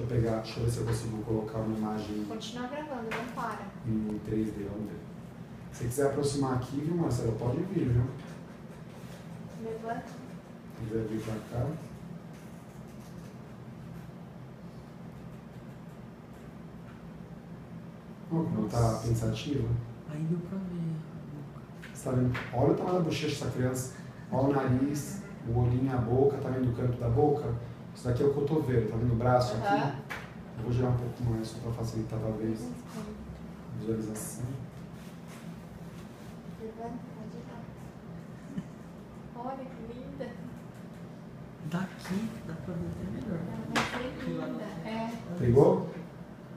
eu pegar, deixa eu ver se eu consigo colocar uma imagem Continua gravando, não para. em 3D, vamos ver. Se quiser aproximar aqui, viu, Marcelo? Pode vir, viu? Levanta. Se quiser vir pra cá. Olha como tá pensativa. Aí deu pra ver a boca. Você tá vendo? Olha o tamanho da bochecha dessa criança. Olha o nariz, o olhinho, a boca, tá vendo o canto da boca? Isso daqui é o cotovelo, tá vendo o braço Aham. aqui? Eu vou girar um pouco mais só pra facilitar talvez a visualização. Lá. Olha que linda. Daqui dá pra ver até melhor. Ela é linda. É. Pegou?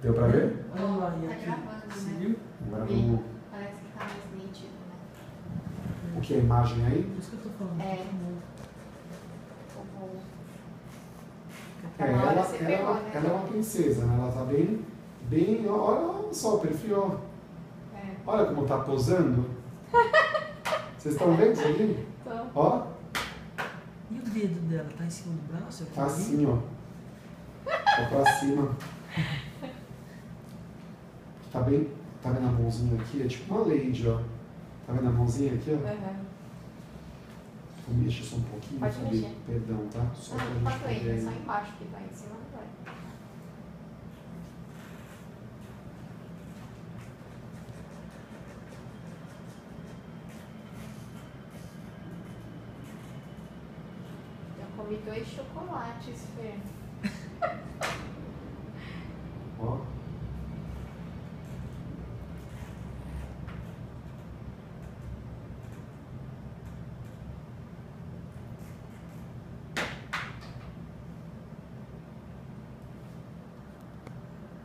Deu pra ver? Olha lá, e Tá aqui. gravando, Você né? viu? Agora Sim. vamos. Parece que tá mais nítido, né? O que é a imagem aí? Por isso que eu tô falando. É. É, Agora ela, ela, pegou, né? ela é uma princesa, né? Ela tá bem. bem olha só o perfil, ó. É. Olha como tá posando. Vocês estão vendo isso aqui? Então, Ó, E o dedo dela? Tá em cima do braço? tá assim, ó. Tá pra cima. Tá bem. Tá vendo a mãozinha aqui? É tipo uma lady, ó. Tá vendo a mãozinha aqui, ó? aham. Mexer só um pouquinho, Pode mexer. Perdão, tá? Só pra Ah, gente pode ir, é poder. só embaixo que vai, em cima não vai. Eu comi dois chocolates, Fê.